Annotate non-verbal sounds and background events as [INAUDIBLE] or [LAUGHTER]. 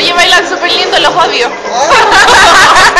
Oye, bailan súper lindo, los odio. [LAUGHS]